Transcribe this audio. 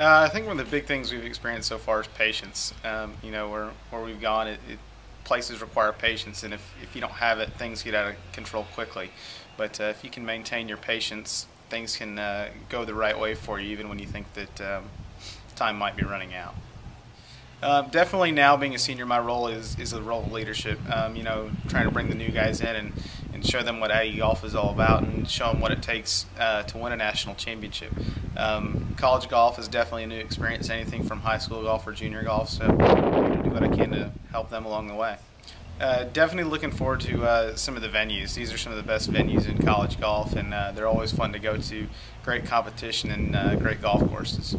Uh, I think one of the big things we've experienced so far is patience. Um, you know, where where we've gone, it, it, places require patience, and if, if you don't have it, things get out of control quickly. But uh, if you can maintain your patience, things can uh, go the right way for you, even when you think that um, time might be running out. Uh, definitely now being a senior, my role is, is a role of leadership. Um, you know, trying to bring the new guys in and, and show them what Aggie golf is all about and show them what it takes uh, to win a national championship. Um, college golf is definitely a new experience, anything from high school golf or junior golf, so I'm going to do what I can to help them along the way. Uh, definitely looking forward to uh, some of the venues. These are some of the best venues in college golf, and uh, they're always fun to go to. Great competition and uh, great golf courses.